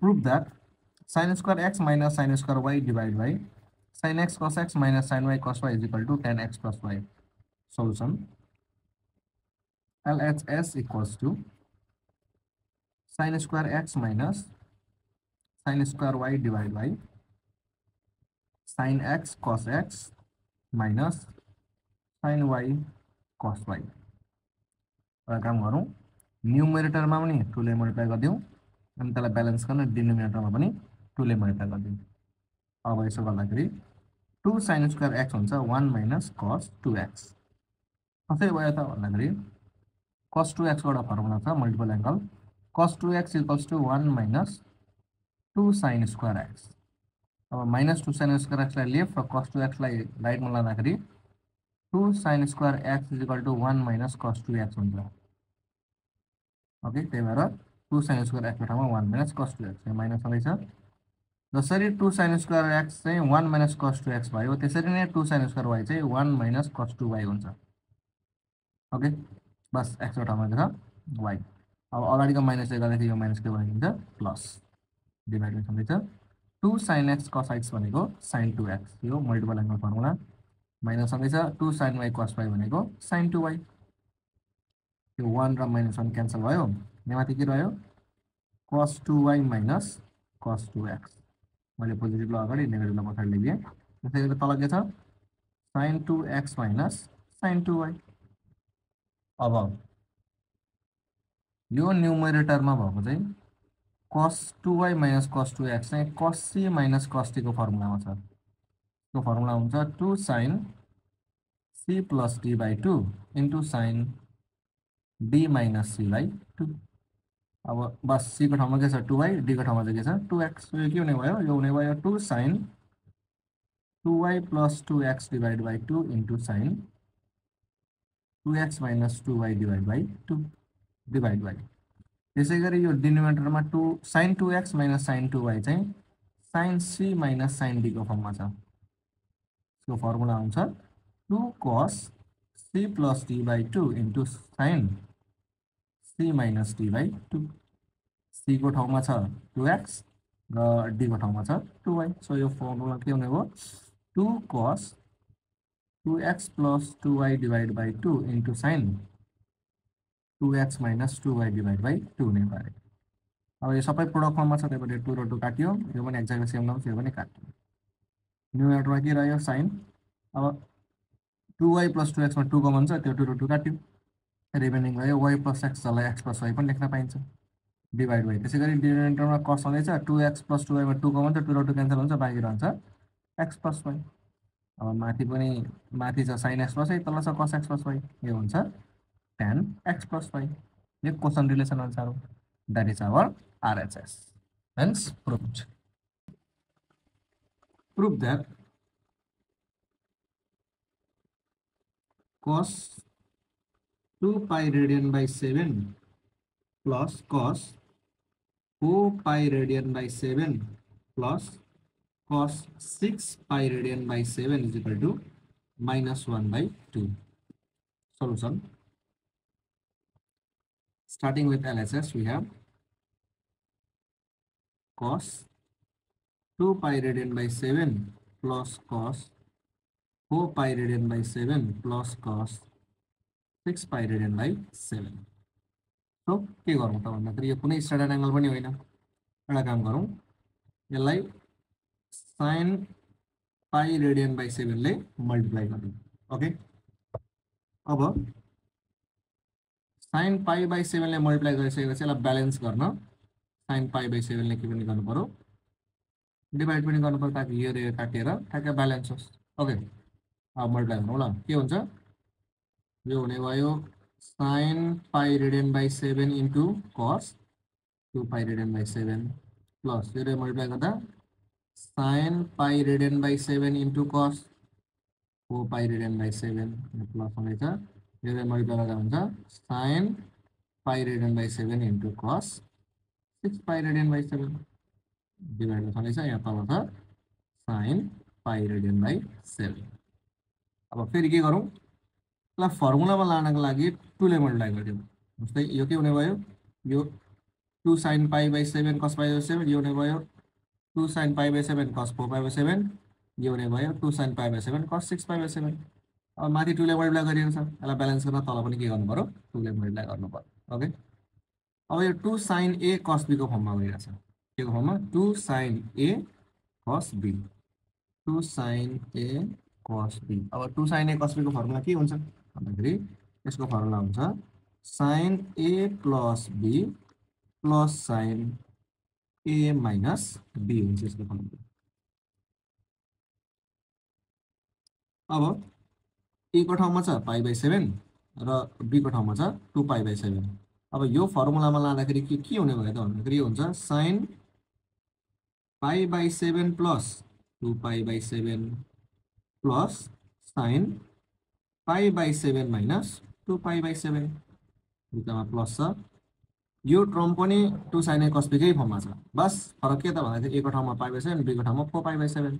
prove that sin square x minus sin square y divided by sin x cos x minus sin y cos y is equal to tan x plus y. Solution LHS equals to sin square x minus sin square y divided by sin x cos x minus sin y cos y. एउटा काम गरौँ न्युमेरेटरमा पनि टुले multiply गरिदिउँ अनि त्यसलाई balance गर्न डिनोमिनेटरमा पनि टुले multiply गरिदिउँ। अब गर्दाखेरि टु साइन स्क्वायर एक्स हुन्छ one minus cos two x कसरी भयो त कस टु एक्सबाट फर्मुला छ multiple angle cos two x equals to one minus two sine square x अब माइनस टू साइन स्क्वायर एक्सलाई लेफ़्ट र कस टू एक्सलाई राइटमा लाँदाखेरि two sine square x is equal to one minus cos two x हुन्छ। Okay, त्यही two sine square एक्सको ठाउँमा one minus cos two x minus छ जसरी two sine square x one minus cos two x भयो त्यसरी नै two sine square y चाहिँ वान माइनस कस टू हुन्छ। ओके बस एक्सको ठाउँमा छ वाइ अब अगाडिको माइनसले गर्दाखेरि यो माइनस के बनाइदिन्छ प्लस डिभाइड छँदैछ two sine x cos x sine two x यो मल्टिपल एङ्गल फर्मुला माइनस छ two sine y cos y भनेको साइन टु वाइ यो वान र माइनस वान क्यान्सल भयो। यहाँ माथि के रह्यो? Cos two y minus cos two x मैले पोजिटिभलाई अगाडि नेगेटिभलाई पछाडि लेखेँ त्यसै गरी तल के छ? Sine two x minus sine two y अब यो न्युमरेटरमा भएको चाहिँ cos two y minus cos two x चाहिँ कस सी माइनस कस टीको फर्मुलामा छ। त्यो फर्मुला हुन्छ two sine C plus D by two into sine D minus C by two अब बस सीको ठाउँमा के छ टु वाई डीको ठाउँमा चाहिँ के टु एक्स यो के हुने भयो sine two y plus two x divide by two into sine two x minus two y divide by two divide by त्यसै गरी यो डिनोमिनेटरमा two sine two x minus sine two y चाहिँ sine C minus sine डीको फर्ममा छ यसको formula हुन्छ two cos C plus D by two into sine C minus D by two Seiko ठाउँमा छ टु एक्स र डीको ठाउँमा छ टु वाई सो यो फर्मुला के हुने two cos two x plus two y divide by two into sine two x minus two y divide by two हुने भयो अब यो सबै प्रोडक्ट फर्ममा छ त्यही भएर र टू काट्यो। यो पनि एक्ज्याक्टली सेम नम्स यो पनि काट्यो। न्युमेटरमा के रह्यो साइन अब टु वाई प्लस टु एक्समा टू कमन छ टु र टू काट्यो। रिमेनिङ भयो वाई प्लस एक्स जसलाई एक्स प्लस वाई पनि लेख्न पाइन्छ। डिभाइड भयो त्यसै गरी डिनोमिनेटरमा कस छँदैछ टु एक्स प्लस टु वाईमा टू कमन छ टु र टू क्यान्सल हुन्छ, बाँकी रहन्छ। एक्स प्लस वाई अब माथि पनि साइन एक्स प्लस वाई तल छ कस एक्स प्लस वाई यो tan x plus y. ये question relation answer that is our RHS. Hence proved. Prove that cos 2 pi radian by 7 plus cos 4 pi radian by 7 plus cos 6 pi radian by 7 is equal to minus 1 by 2. Solution Starting with LHS, we have cos 2 pi radian by 7 plus cos 4 pi radian by 7 plus cos 6 pi radian by 7. So, के गरौँ त भन्दाखेरि यो कुनै standard angle पनि होइन एउटा काम गरौँ यसलाई साइन पाई रेडियन बाई सेभेनले मल्टिप्लाई गरिदिउँ ओके अब साइन पाई बाई सेभेनले मल्टिप्लाई गरिसकेपछि यसलाई ब्यालेन्स गर्न साइन पाई बाई सेभेनले के पनि गर्नु पऱ्यो डिभाइड पनि गर्नु पऱ्यो ताकि यो यो काटिएर ठ्याक्कै ब्यालेन्स ओके अब मल्टिप्लाई गरौँ ल के हुन्छ यो हुने भयो sine pi radian by seven into cos two pi radian by seven plus yo multiply गर्दा sine pi radian by seven into cos four pi radian by seven plus हुनेछ यसलाई मल्टिप्लाई गर्दा हुन्छ sine pi radian by seven into cos six pi radian by seven divide छँदैछ यहाँ तल छ sine pi radian by seven अब फेरि के गरौँ फर्मुलामा लानको लागि टुले मल्टिप्लाई गरिदिउँ जस्तै यो के हुने भयो यो two sine pi by seven cos pi by seven यो हुने भयो two sine pi by seven cos four pi by seven यो हुने भयो two sine pi by seven cos six pi by seven अब माथि टुले मल्टिप्लाई गरिएको छ यसलाई ब्यालेन्स गर्न तल पनि के गर्नु पऱ्यो टुले मल्टिप्लाई गर्नु पऱ्यो ओके अब यो टु साइन ए कस बीको फर्ममा गइरहेको छ के को फर्ममा two sine A cos B two sine A cos B अब टु साइन ए कस बीको फर्मुला के हुन्छ यसको फर्मुला हुन्छ sine A plus B plus sine A minus B हुन्छ फर्मुला अब एको ठाउँमा छ पाई बाई सेभेन र बीको ठाउँमा छ टु पाई बाई सेभेन अब यो फर्मुलामा लाँदाखेरि के के हुने भयो त भन्दाखेरि sine pi by seven plus two pi by seven plus sine pi by seven minus two pi by seven दुइटामा plus छ। यो ट्रम पनि टु साइन ए कस्पीकै फर्ममा छ। बस फरक के त भन्दाखेरि एको ठाउँमा पाई बाई सेभेन बीको ठाउँमा four pi by seven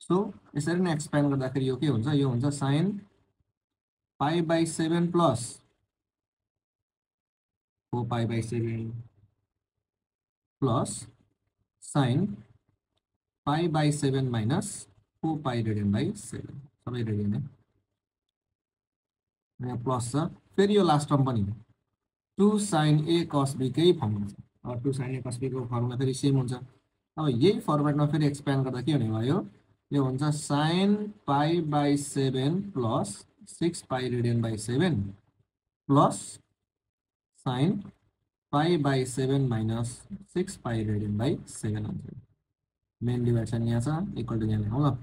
so यसरी नै एक्सप्यान्ड गर्दाखेरि यो के हुन्छ? यो हुन्छ sine pi by seven plus four pi by seven plus sine pi by seven minus four pi radian by seven सबै रेडियन यहाँ प्लस फेरि यो लास्ट टर्म पनि टु साइन ए कस बीकै फर्मुला छ टु साइन ए कस बीको formula फेरि same हुन्छ अब यही फर्मेटमा फेरि एक्सप्यान्ड गर्दा के हुने भयो यो। हुन्छ sine pi by seven plus six pi radian by seven plus sine pi by seven minus six pi radian by हुन्छ मेन डिभाइसन यहाँ इक्वल टु यहाँ लेखौँ ल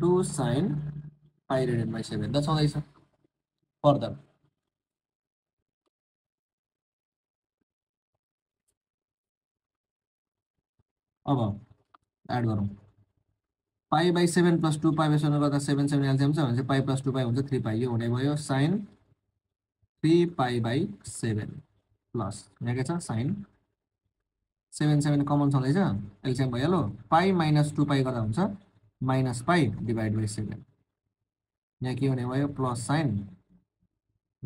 two sine pi radian by seven त छँदैछ फर्दर अब add गरौँ। Pi by seven plus two pi by seven गर्दा सेभेन सेभेन एलसिएम छ भने चाहिँ पाई प्लस टू पाई हुन्छ थ्री पाई यो हुने भयो sine three pi by seven plus यहाँ के छ साइन सेभेन सेभेन कमन छँदैछ एलसिएम भइहाल्यो। पाई माइनस टू पाई गर्दा हुन्छ minus pi divide by seven यहाँ के हुने भयो? प्लस साइन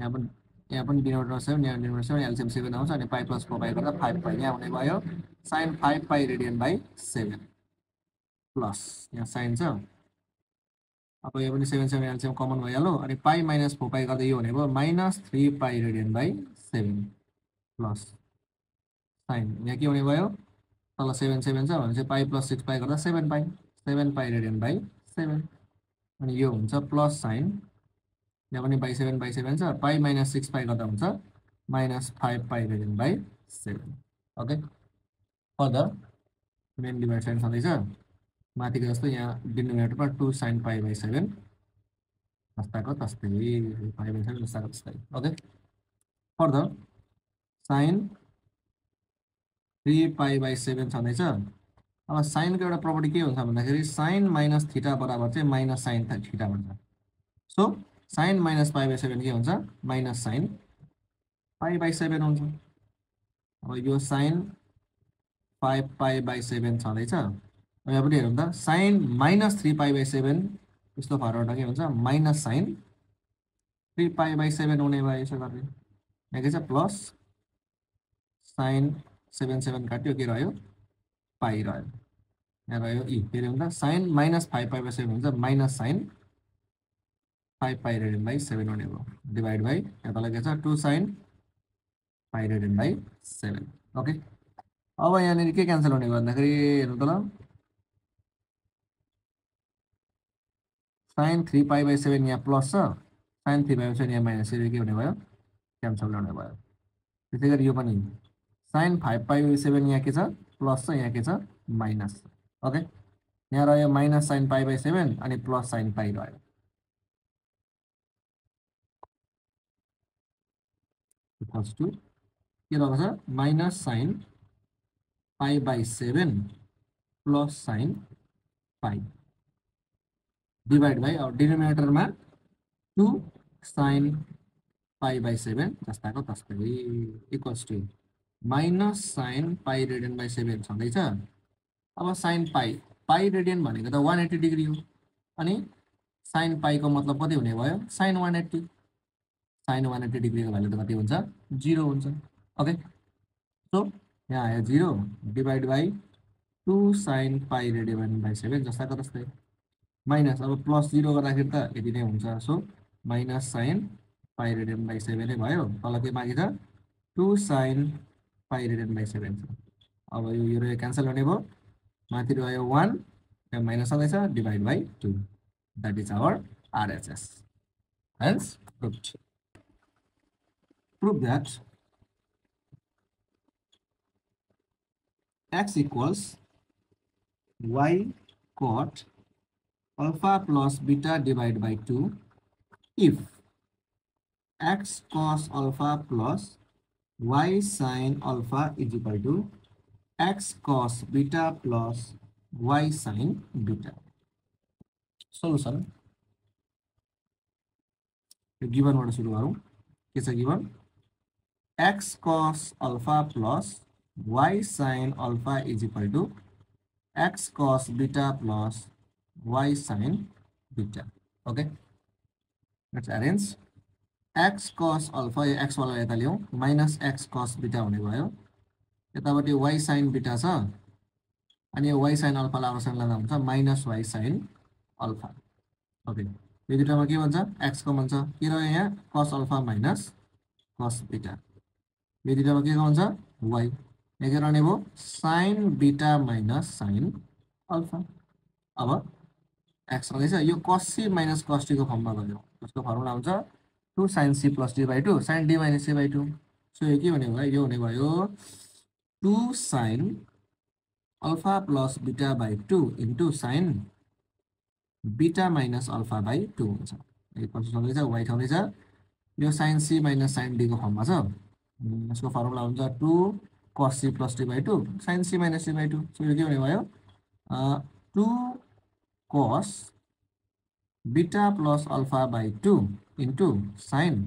यहाँ पनि यहाँ पनि डिनोमिनेटर सेभेन यहाँ डिनोमिनेटर सेभेन एलसिएम सेभेन आउँछ अनि पाई प्लस फोर पाई गर्दा फाइभ पाई यहाँ हुने भयो sine five pi radian by seven plus यहाँ साइन छ। अब यो पनि सेभेन सेभेन एलसिएम कमन भइहाल्यो अनि पाई माइनस फोर पाई गर्दा यो हुने भयो minus three pi radian by seven plus sine. यहाँ के हुने भयो? तल सेभेन सेभेन छ भने चाहिँ पाई प्लस सिक्स पाई गर्दा seven pi seven pi radian by seven अनि यो हुन्छ प्लस साइन पनि by seven by seven pi minus six pi गर्दा हुन्छ। Minus five pi radian by seven. Okay? Further main divide sine छँदैछ माथिको जस्तो यहाँ डिनोमिनेटरमा two sine pi by seven जस्ताको तस्तै पाई बाई सेभेन जस्ताको तस्तै। Okay? Further sine three pi by seven छँदैछ अब साइनको एउटा प्रपर्टी के हुन्छ भन्दाखेरि साइन माइनस थिटा बराबर चाहिँ माइनस साइन थिटा भन्छ। So sine minus pi by seven के हुन्छ? Minus sine pi by seven हुन्छ। अब यो sine five pi by seven छँदैछ। यहाँ sine minus three pi by seven यस्तो फर्मबाट के हुन्छ? Minus sine three pi by seven हुने भयो गर्ने। यहाँ के प्लस साइन सेभेन सेभेन काट्यो के रह्यो? पाइ रह्यो। यहाँ इ फेरि हुन्छ? Sine minus five pi by seven हुन्छ। Minus sine five pi radian by seven हुने भयो डिभाइड बाई यहाँ तल के छ two sine pi radian by seven okay अब यहाँनिर के क्यान्सल हुने भन्दाखेरि हेर्नु त ल। Sine three pi by seven यहाँ प्लस छ sine three pi by seven यहाँ माइनस के हुने भयो क्यान्सल हुने भयो त्यसै गरी यो पनि sine five pi by seven यहाँ के प्लस छ यहाँ के माइनस ओके यहाँ रह्यो minus sine pi by seven अनि प्लस साइन पाई रह्यो इक्वल्स टु के रहेको छ minus sine pi by seven plus sine pi divide by अब डिनोमिनेटरमा two sine pi by seven जस्ताको तस्तै equals to minus sine pi radian by seven छँदैछ अब sine पाई pi radian भनेको त वान एट्टी डिग्री हो। अनि साइन पाईको मतलब कति हुने भयो? Sine one eighty sine one eighty डिग्रीको value त कति हुन्छ? जिरो हुन्छ। ओके सो यहाँ आयो zero divide by two sine pi radian by seven जस्ताको जस्तै। माइनस अब प्लस जिरो गर्दाखेरि त यति नै so minus sine pi radian by सेभेनै भयो। तल के छ? Two sine pi radian by seven अब यो यो क्यान्सल गर्ने भयो। माथि रह्यो वान माइनस छँदैछ divide by two. That is our RHS hence prove prove that x equals y cot alpha plus beta divided by 2 if x cos alpha plus y sin alpha is equal to x cos beta plus y sin beta. Solution. Given what is a given x cos alpha plus y sin alpha is equal to x cos beta plus y sin beta. Okay. Let's arrange. x cos alpha x वाला यता ल्याउँ minus x cos beta हुने भयो यतापट्टि वाइ sign beta छ अनि यो वाइ sign अल्फालाई अवसान लाँदा हुन्छ वाइ साइन अल्फ़ा ओके यो दुइटामा के भन्छ एक्सको भन्छ के रह्यो यहाँ cos alpha minus cos beta के भन्छ वाइ यहाँ के रहने भयो sine beta minus sine alpha अब एक्स रहँदैछ यो कसी माइनस कस्टीको फर्ममा गयो जसको फर्मुला हुन्छ two sine C plus D by two sine D minus C by two so यो के भने भयो यो हुने भयो two sine alpha plus beta by two into sine beta minus alpha by two छँदैछ वाइट आउँदैछ यो साइन सी माइनस साइन डीको फर्ममा छ यसको फर्मुला हुन्छ two cos C plus D by two sine C minus C by two so यो के हुने भयो? Two cos beta plus alpha by two into sine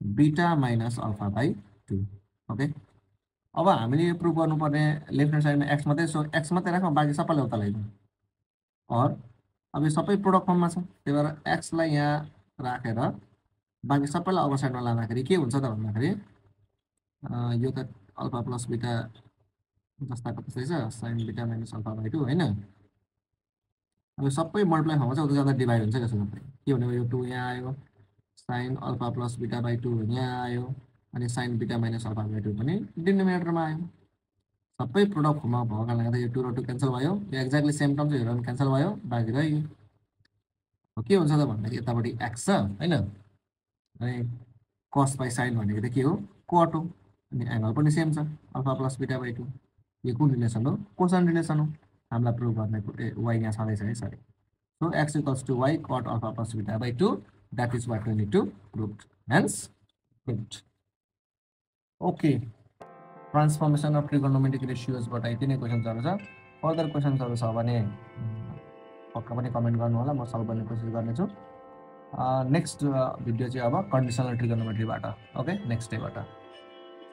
beta minus alpha by two okay अब हामीले यो प्रुभ गर्नुपर्ने लेफ्ट ह्यान्ड साइडमा x मात्रै सो x मात्रै राखौँ बाँकी सबैलाई उता लगाइदिउँ अर अब यो सबै प्रोडक्ट फर्ममा छ। त्यही भएर एक्सलाई यहाँ राखेर बाँकी सबैलाई अपर साइडमा लाँदाखेरि के हुन्छ त भन्दाखेरि यो त अल्फा प्लस बिटा जस्ताको त्यस्तै छ sine beta minus alpha by two होइन? अब सबै मल्टिप्लाई फर्ममा चाहिँ उता जाँदा डिभाइड हुन्छ क्या सबै। के भने यो टू यहाँ आयो sine alpha plus beta by two यहाँ आयो अनि sine beta minus alpha by two पनि डिनोमिनेटरमा आयो। सबै प्रोडक्ट फर्ममा भएको कारणले गर्दा यो टू र टू क्यान्सल भयो। यो एक्ज्याक्टली सेम टर्म चाहिँ हेरेर क्यान्सल भयो बाँकी रह्यो के हुन्छ त भन्दाखेरि यतापट्टि एक्स छ होइन? अनि कस बाई साइन भनेको त के हो? कट पनि सेम छ alpha plus beta by two यो कुन रिलेसन हो कोसन रिलेसन हो हामीलाई प्रुभ गर्ने वाइ यहाँ छँदैछ है sorry so x equals to y cot alpha plus beta by two that is what need to prove hence prove okay transformation of trigonometric रेसियोजबाट यति नै क्वेसन्सहरू छ फर्दर पक्का होला म सल्भ गर्ने कोसिस गर्नेछु नेक्स्ट भिडियो अब कन्डिसनल ट्रिगोनोमेट्रीबाट ओके नेक्स्ट डेबाट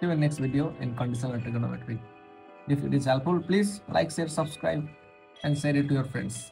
See you in next video in conditional trigonometry. If it is helpful, please like, share, subscribe and share it to your friends.